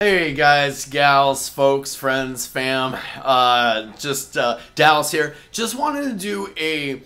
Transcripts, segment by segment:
Hey guys, gals, folks, friends, fam, uh, just uh, Dallas here. Just wanted to do a.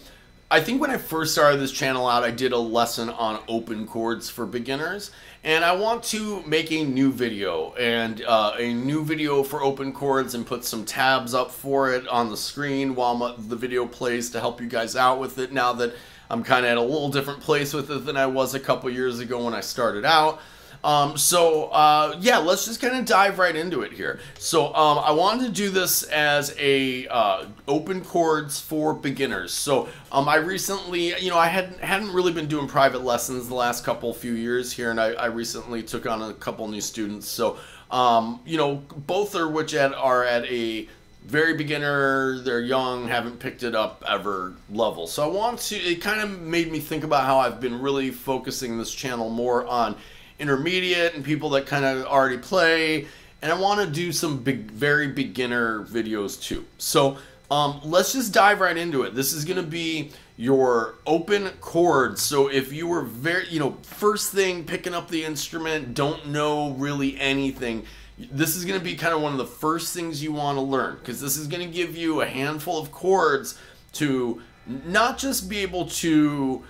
I think when I first started this channel out, I did a lesson on open chords for beginners, and I want to make a new video and uh, a new video for open chords and put some tabs up for it on the screen while the video plays to help you guys out with it. Now that I'm kind of at a little different place with it than I was a couple years ago when I started out. Um, so uh, yeah, let's just kind of dive right into it here. So um, I wanted to do this as a uh, open chords for beginners. So um, I recently, you know, I hadn't hadn't really been doing private lessons the last couple few years here, and I, I recently took on a couple new students. So um, you know, both are which at, are at a very beginner, they're young, haven't picked it up ever level. So I want to, it kind of made me think about how I've been really focusing this channel more on intermediate and people that kind of already play. And I want to do some big, very beginner videos too. So um, let's just dive right into it. This is going to be your open chords. So if you were very, you know, first thing picking up the instrument, don't know really anything, this is going to be kind of one of the first things you want to learn because this is going to give you a handful of chords to not just be able to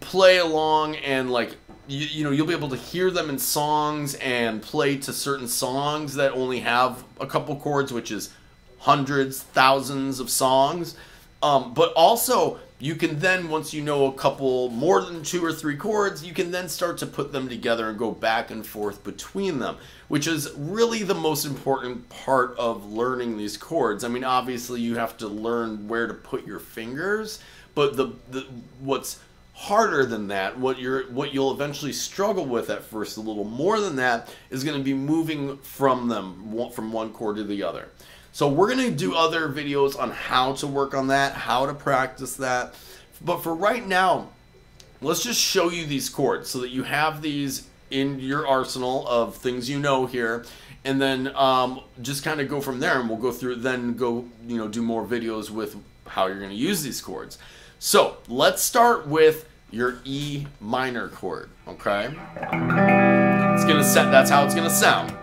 play along and like you, you know you'll be able to hear them in songs and play to certain songs that only have a couple chords which is hundreds thousands of songs. Um, but also you can then once you know a couple more than two or three chords you can then start to put them together and go back and forth between them which is really the most important part of learning these chords. I mean obviously you have to learn where to put your fingers but the, the what's harder than that what you're what you'll eventually struggle with at first a little more than that is going to be moving from them from one chord to the other. So we're going to do other videos on how to work on that how to practice that. But for right now let's just show you these chords so that you have these in your arsenal of things you know here. And then um, just kind of go from there and we'll go through then go you know do more videos with how you're going to use these chords so let's start with your E minor chord, okay? It's gonna set, that's how it's gonna sound.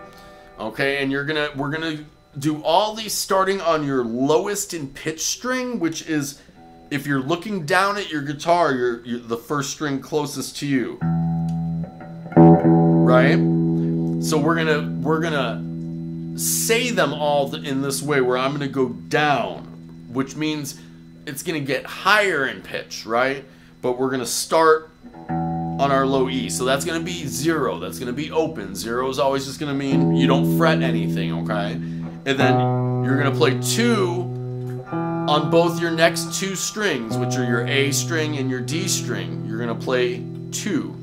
Okay, and you're gonna, we're gonna do all these starting on your lowest in pitch string, which is, if you're looking down at your guitar, you're, you're the first string closest to you. Right? So we're gonna, we're gonna say them all in this way, where I'm gonna go down, which means it's gonna get higher in pitch, right? But we're going to start on our low E. So that's going to be zero. That's going to be open. Zero is always just going to mean you don't fret anything, okay? And then you're going to play two on both your next two strings, which are your A string and your D string. You're going to play two,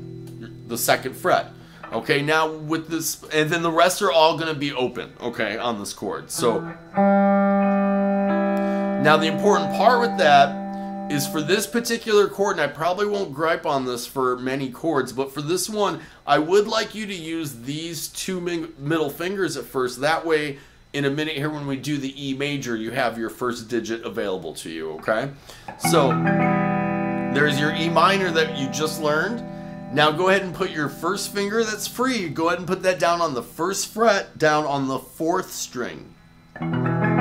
the second fret. Okay, now with this, and then the rest are all going to be open, okay, on this chord. So, now the important part with that is for this particular chord, and I probably won't gripe on this for many chords, but for this one, I would like you to use these two middle fingers at first. That way, in a minute here when we do the E major, you have your first digit available to you, okay? So, there's your E minor that you just learned. Now go ahead and put your first finger that's free, go ahead and put that down on the first fret, down on the fourth string. Now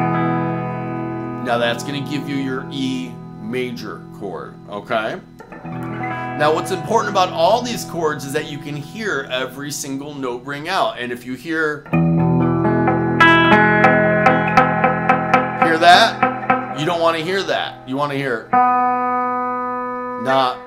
that's going to give you your E major chord, okay? Now what's important about all these chords is that you can hear every single note ring out. And if you hear hear that, you don't want to hear that. You want to hear not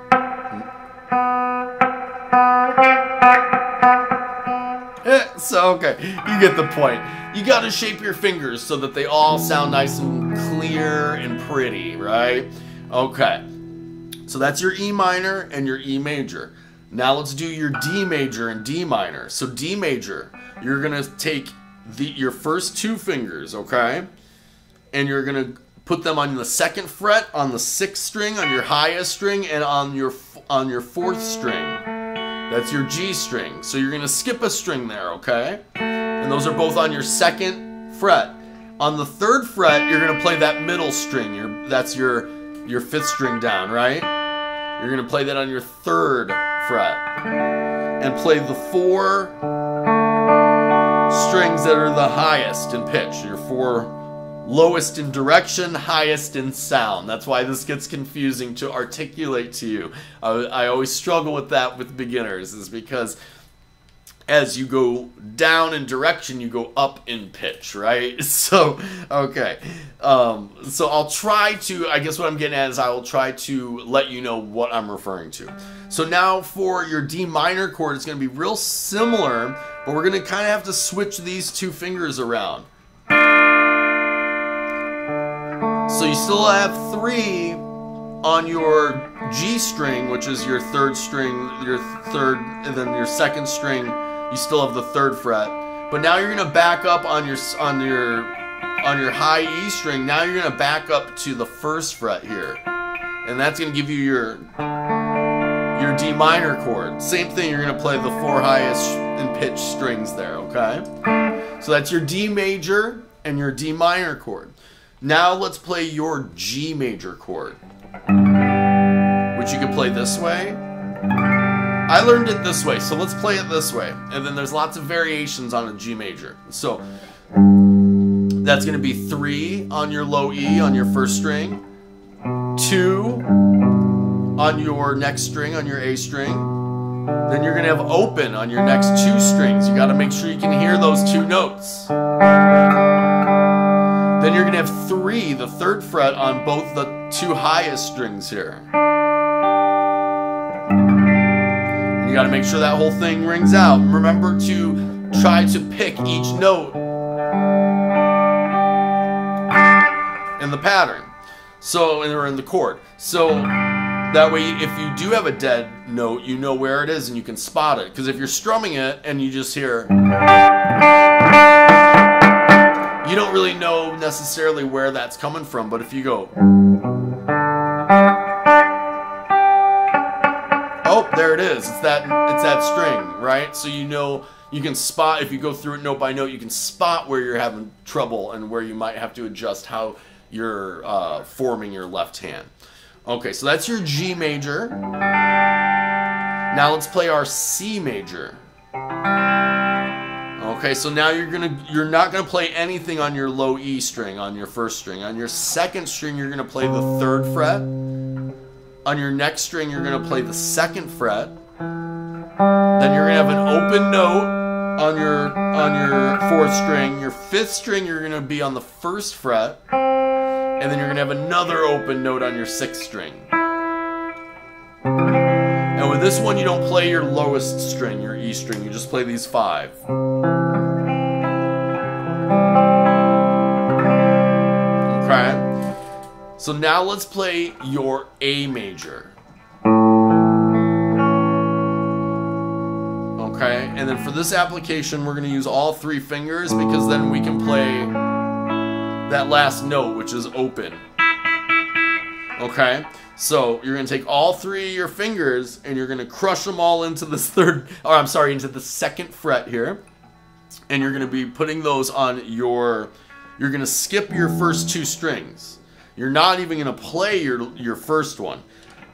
so okay, you get the point. You got to shape your fingers so that they all sound nice and clear and pretty, right? Okay. So that's your E minor and your E major. Now let's do your D major and D minor. So D major, you're to take the your first two fingers, okay? And you're to put them on the second fret, on the sixth string, on your highest string, and on your on your fourth string. That's your G string. So you're to skip a string there, okay? And those are both on your second fret. On the third fret, you're to play that middle string. Your, that's your your fifth string down, right? You're gonna play that on your third fret and play the four strings that are the highest in pitch. Your four lowest in direction, highest in sound. That's why this gets confusing to articulate to you. I, I always struggle with that with beginners, is because as you go down in direction, you go up in pitch, right? So, okay. Um, so I'll try to, I guess what I'm getting at is I will try to let you know what I'm referring to. So now for your D minor chord, it's going to be real similar, but we're going to kind of have to switch these two fingers around. So you still have three on your G string, which is your third string, your third, and then your second string you still have the third fret. But now you're gonna back up on your on your on your high E string. Now you're gonna back up to the first fret here, and that's gonna give you your your D minor chord. Same thing. You're gonna play the four highest in pitch strings there. Okay. So that's your D major and your D minor chord. Now let's play your G major chord, which you can play this way I learned it this way, so let's play it this way. And then there's lots of variations on a G major. So that's going to be three on your low E on your first string, two on your next string on your A string. Then you're going to have open on your next two strings. You got to make sure you can hear those two notes. Then you're going to have three, the third fret, on both the two highest strings here. Got to make sure that whole thing rings out. Remember to try to pick each note in the pattern. So, or in the chord. So that way, if you do have a dead note, you know where it is and you can spot it. Because if you're strumming it and you just hear, you don't really know necessarily where that's coming from. But if you go, it is. It's that it's that string, right? So you know you can spot if you go through it note by note, you can spot where you're having trouble and where you might have to adjust how you're uh, forming your left hand. Okay, so that's your G major. Now let's play our C major. Okay, so now you're gonna you're not gonna play anything on your low E string on your first string. On your second string, you're gonna play the third fret. On your next string, you're going to play the second fret. Then you're going to have an open note on your on your fourth string. Your fifth string, you're going to be on the first fret. And then you're going to have another open note on your sixth string. And with this one, you don't play your lowest string, your E string. You just play these five. So now let's play your A major. Okay, and then for this application, we're to use all three fingers because then we can play that last note, which is open. Okay, so you're to take all three of your fingers and you're to crush them all into this third, or I'm sorry, into the second fret here. And you're to be putting those on your, you're to skip your first two strings. You're not even going to play your, your first one.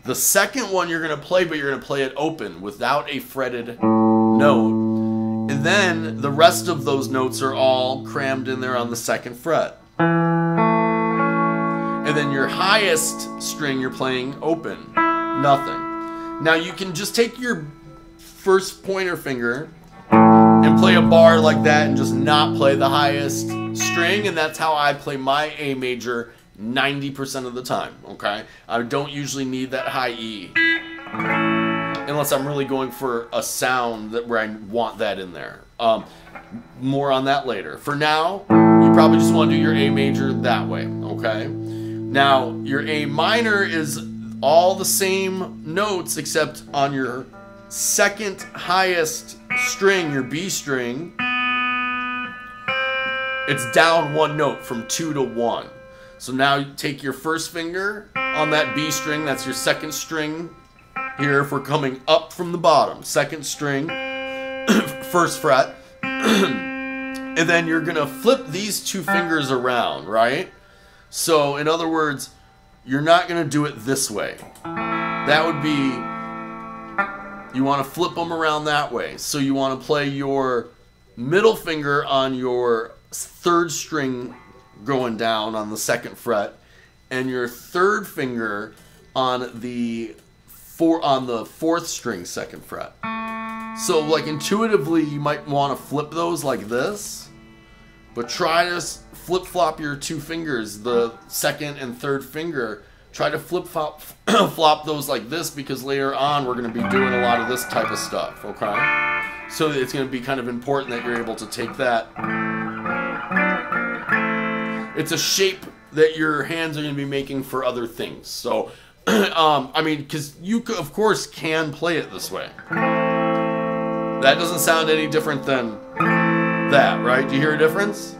The second one you're going to play, but you're going to play it open without a fretted note. And then the rest of those notes are all crammed in there on the second fret. And then your highest string you're playing open. Nothing. Now you can just take your first pointer finger and play a bar like that and just not play the highest string. And that's how I play my A major 90% of the time, okay? I don't usually need that high E. Unless I'm really going for a sound that where I want that in there. Um, more on that later. For now, you probably just want to do your A major that way, okay? Now, your A minor is all the same notes except on your second highest string, your B string, it's down one note from two to one. So now you take your first finger on that B string, that's your second string here if we're coming up from the bottom. Second string, first fret. and then you're going to flip these two fingers around, right? So in other words, you're not going to do it this way. That would be, you want to flip them around that way. So you want to play your middle finger on your third string going down on the second fret, and your third finger on the four on the fourth string second fret. So like intuitively you might want to flip those like this, but try to flip flop your two fingers, the second and third finger. Try to flip flop flop those like this because later on we're going to be doing a lot of this type of stuff, okay? So it's going to be kind of important that you're able to take that. It's a shape that your hands are going to be making for other things. So um, I mean, because you, of course, can play it this way. That doesn't sound any different than that, right? Do you hear a difference?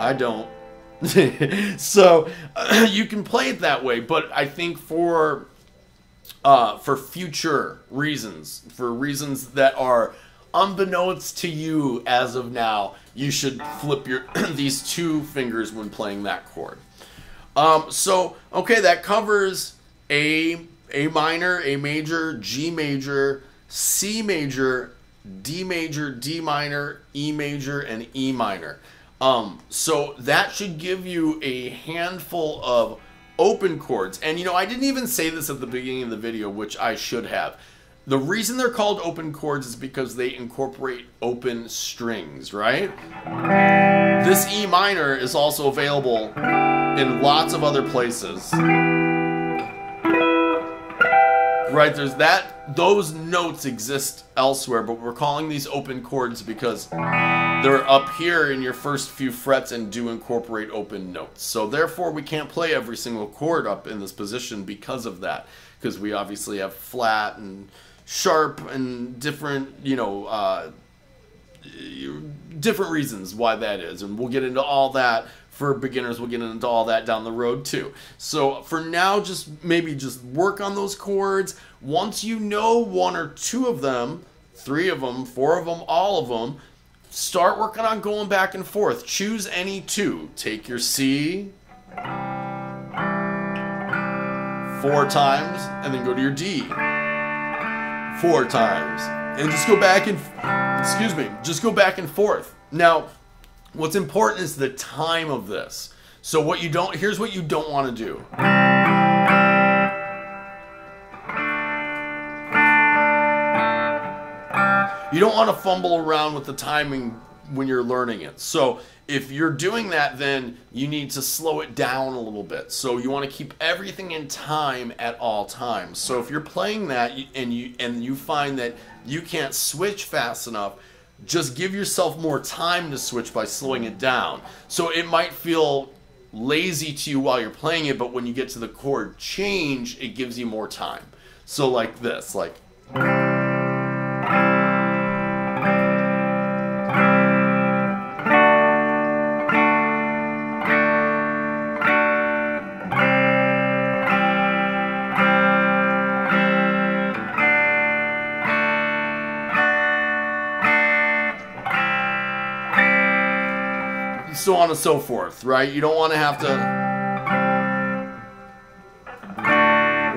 I don't. so you can play it that way, but I think for uh, for future reasons, for reasons that are unbeknownst to you as of now, you should flip your these two fingers when playing that chord. Um, so, okay, that covers A, A minor, A major, G major, C major, D major, D minor, E major, and E minor. Um, so that should give you a handful of open chords. And you know, I didn't even say this at the beginning of the video, which I should have. The reason they're called open chords is because they incorporate open strings, right? This E minor is also available in lots of other places. Right, there's that, those notes exist elsewhere, but we're calling these open chords because they're up here in your first few frets and do incorporate open notes. So therefore we can't play every single chord up in this position because of that. Because we obviously have flat and sharp and different, you know, uh, different reasons why that is. And we'll get into all that for beginners. We'll get into all that down the road too. So for now, just maybe just work on those chords. Once you know one or two of them, three of them, four of them, all of them, start working on going back and forth. Choose any two. Take your C four times and then go to your D four times. And just go back and, excuse me, just go back and forth. Now, what's important is the time of this. So what you don't, here's what you don't want to do. You don't want to fumble around with the timing when you're learning it. So if you're doing that, then you need to slow it down a little bit. So you want to keep everything in time at all times. So if you're playing that and you and you find that you can't switch fast enough, just give yourself more time to switch by slowing it down. So it might feel lazy to you while you're playing it, but when you get to the chord change, it gives you more time. So like this, like so on and so forth, right? You don't want to have to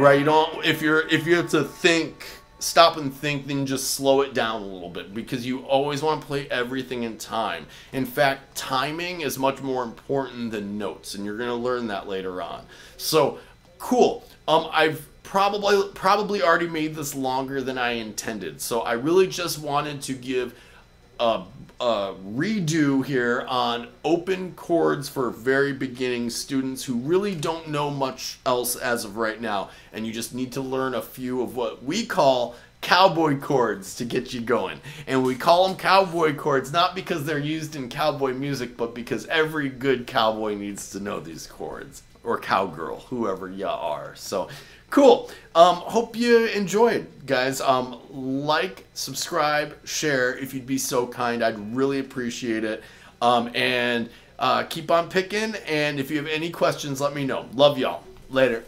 right you don't if you're if you have to think stop and think then just slow it down a little bit because you always want to play everything in time. In fact timing is much more important than notes and you're going to learn that later on. So cool. Um i've probably probably already made this longer than i intended so i really just wanted to give a, a redo here on open chords for very beginning students who really don't know much else as of right now. And you just need to learn a few of what we call cowboy chords to get you going. And we call them cowboy chords not because they're used in cowboy music, but because every good cowboy needs to know these chords. Or cowgirl, whoever you are. So Cool. Um, hope you enjoyed, guys. Um, like, subscribe, share if you'd be so kind. I'd really appreciate it. Um, and uh, keep on picking. And if you have any questions, let me know. Love y'all. Later.